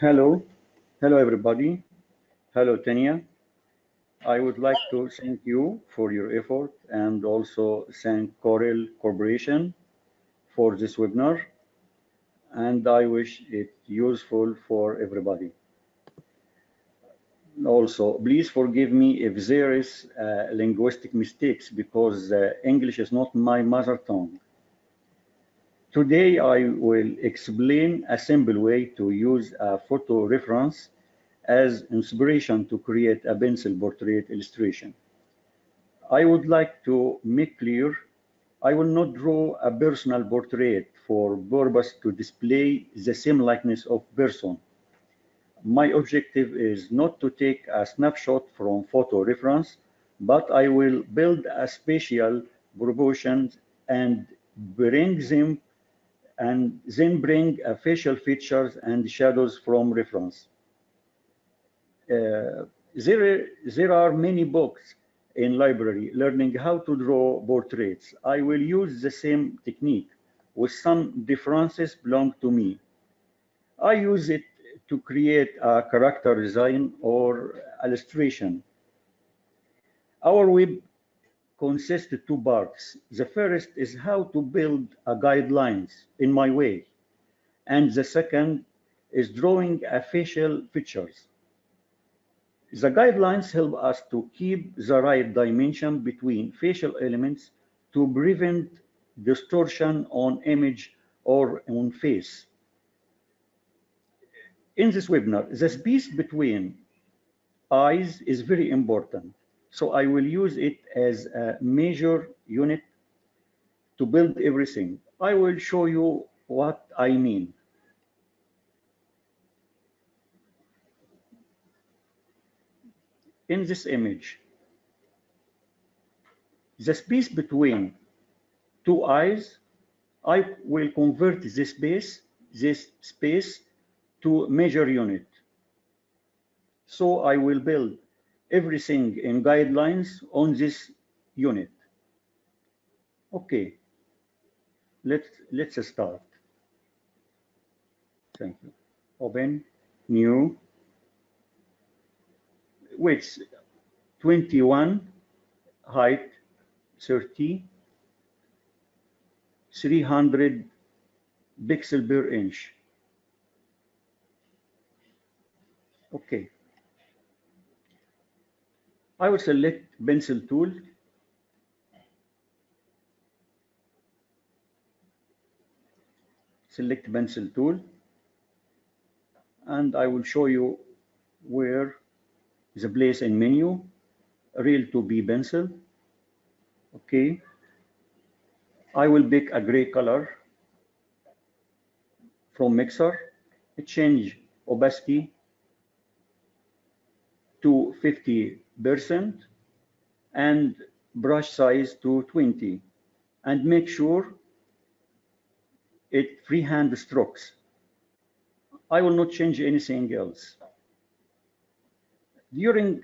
Hello, hello everybody. Hello Tanya. I would like to thank you for your effort and also thank Corel Corporation for this webinar. And I wish it useful for everybody. Also, please forgive me if there is uh, linguistic mistakes because uh, English is not my mother tongue. Today, I will explain a simple way to use a photo reference as inspiration to create a pencil portrait illustration. I would like to make clear, I will not draw a personal portrait for purpose to display the same likeness of person. My objective is not to take a snapshot from photo reference, but I will build a spatial proportions and bring them and then bring uh, facial features and shadows from reference. Uh, there, there are many books in library learning how to draw portraits. I will use the same technique with some differences belong to me. I use it to create a character design or illustration. Our web consists of two parts. The first is how to build a guidelines in my way. And the second is drawing facial features. The guidelines help us to keep the right dimension between facial elements to prevent distortion on image or on face. In this webinar, the space between eyes is very important. So I will use it as a major unit to build everything. I will show you what I mean. In this image, the space between two eyes, I will convert this space, this space to major unit. So I will build everything in guidelines on this unit. Okay, let's let's start. Thank you. Open, new, width 21, height 30, 300 pixel per inch. Okay. I will select pencil tool. Select pencil tool. And I will show you where the place in menu, Real 2B pencil. Okay. I will pick a gray color from mixer, change opacity to 50 percent and brush size to 20 and make sure it freehand strokes. I will not change anything else. During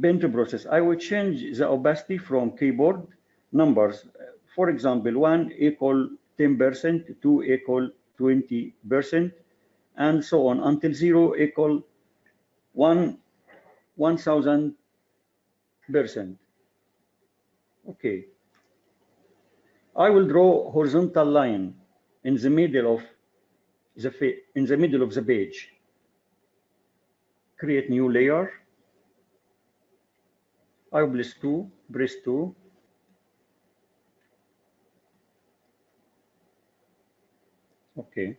paint process, I will change the opacity from keyboard numbers. For example, one equal 10%, two equal 20%, and so on until zero equal one 1000 percent. Okay. I will draw horizontal line in the middle of the in the middle of the page. Create new layer. I will press two, press two. Okay.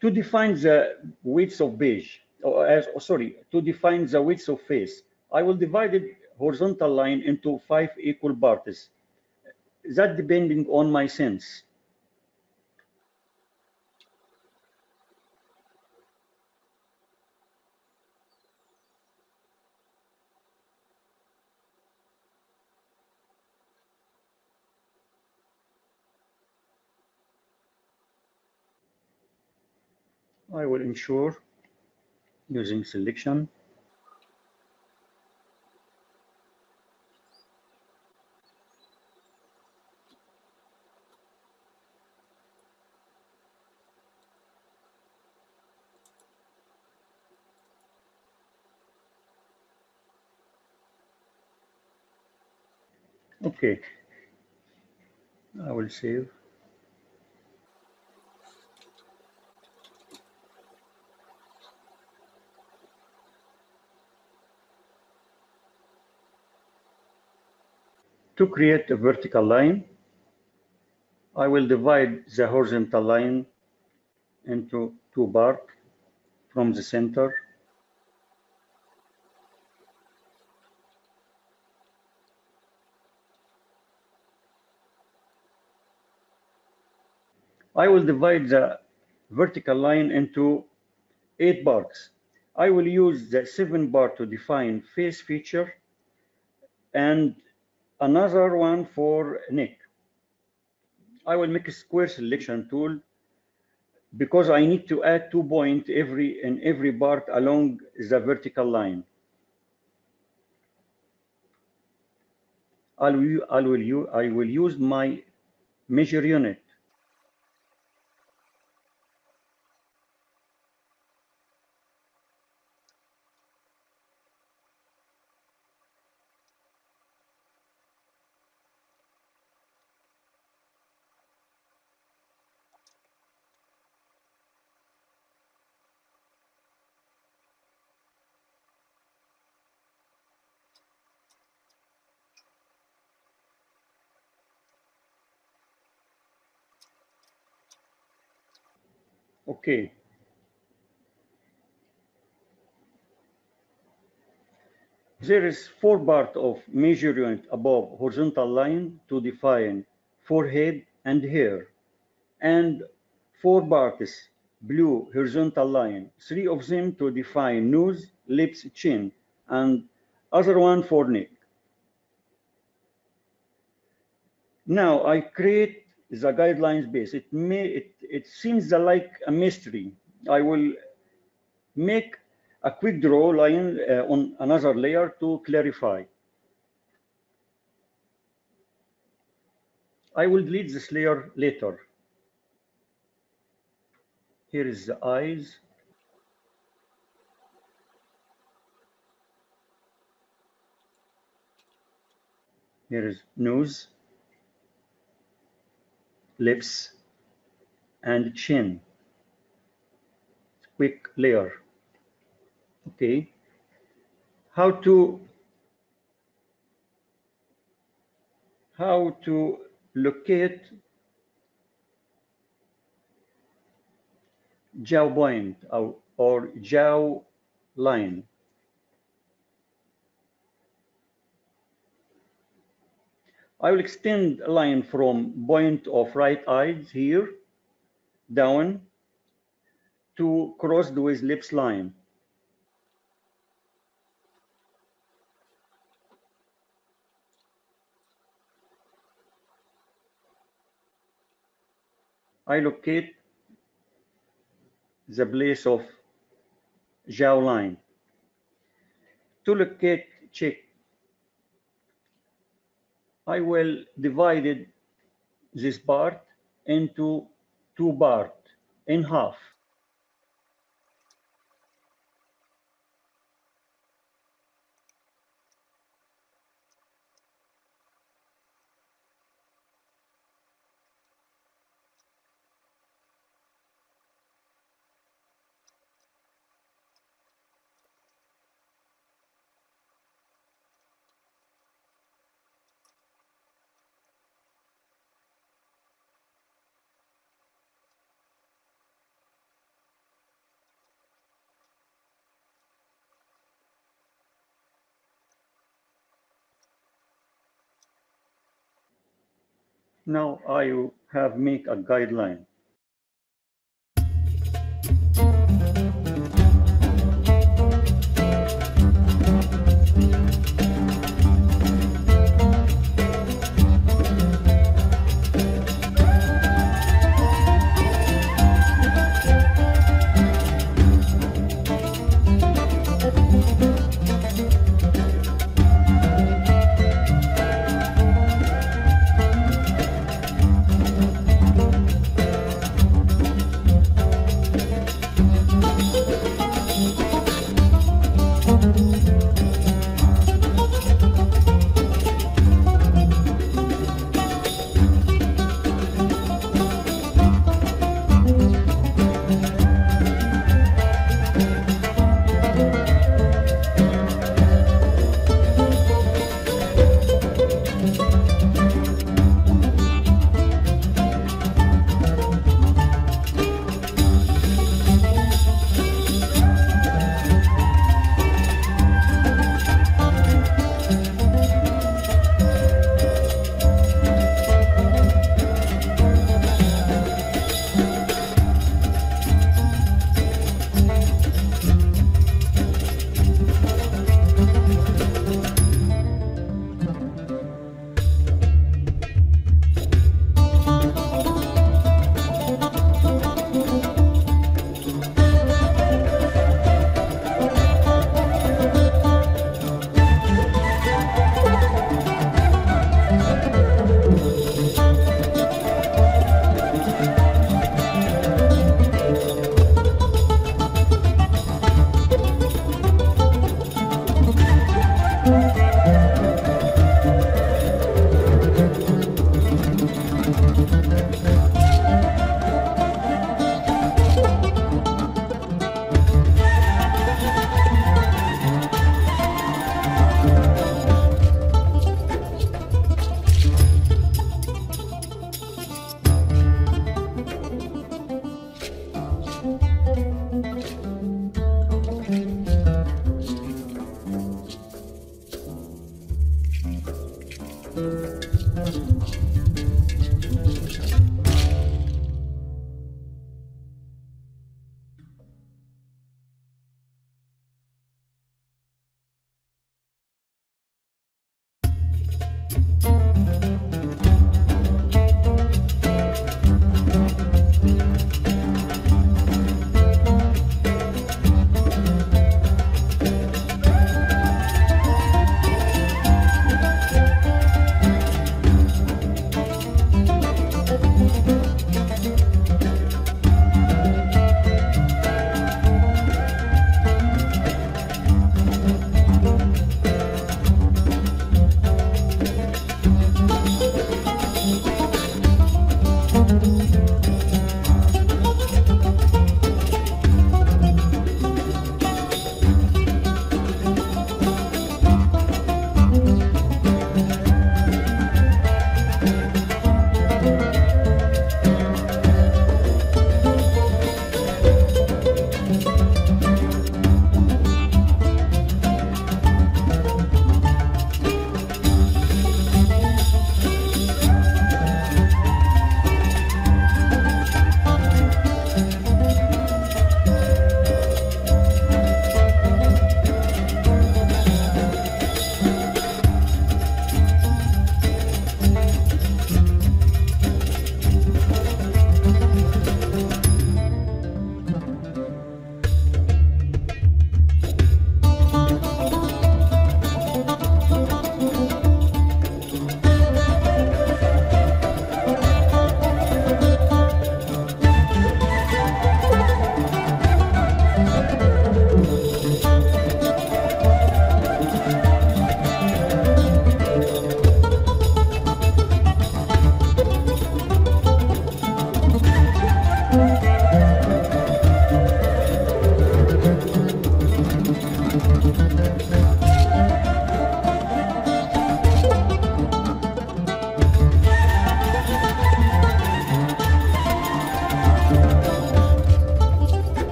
To define the width of beige, or sorry, to define the width of face, I will divide it horizontal line into five equal parts. That depending on my sense. I will ensure using selection. Okay. I will save. To create a vertical line, I will divide the horizontal line into two parts from the center. I will divide the vertical line into eight parts. I will use the seven bar to define face feature and another one for neck. I will make a square selection tool because I need to add two points every in every part along the vertical line. I will, I will, I will use my measure unit. Okay. There is four part of measure unit above horizontal line to define forehead and hair, and four parts blue horizontal line, three of them to define nose, lips, chin, and other one for neck. Now I create the guidelines base. It may it, it seems like a mystery. I will make a quick draw line uh, on another layer to clarify. I will delete this layer later. Here is the eyes. Here is nose lips, and chin. Quick layer. Okay. How to how to locate jaw point or, or jaw line. I will extend a line from point of right eyes here down to cross with lips line. I locate the place of jaw line. To locate cheek I will divide this part into two parts in half. Now I have make a guideline.